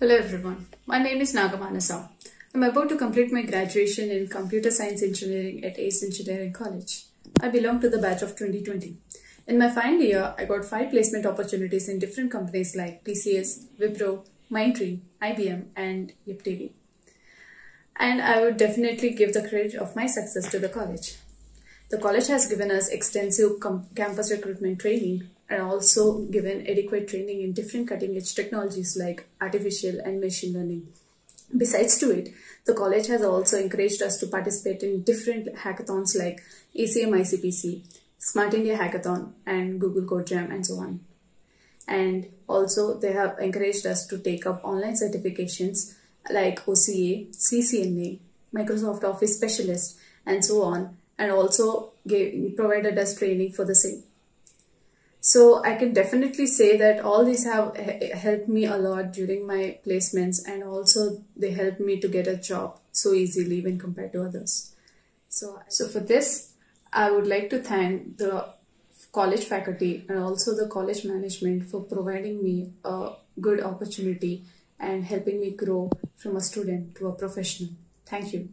Hello everyone, my name is Nagamana Nagamanasa. I'm about to complete my graduation in Computer Science Engineering at ACE Engineering College. I belong to the batch of 2020. In my final year, I got five placement opportunities in different companies like TCS, Wipro, Mindtree, IBM, and YipTV. And I would definitely give the credit of my success to the college. The college has given us extensive campus recruitment training and also given adequate training in different cutting edge technologies like artificial and machine learning. Besides to it, the college has also encouraged us to participate in different hackathons like ACM ICPC, Smart India Hackathon, and Google Code Jam, and so on. And also, they have encouraged us to take up online certifications like OCA, CCNA, Microsoft Office Specialist, and so on, and also gave, provided us training for the same. So I can definitely say that all these have helped me a lot during my placements and also they helped me to get a job so easily when compared to others. So, so for this, I would like to thank the college faculty and also the college management for providing me a good opportunity and helping me grow from a student to a professional. Thank you.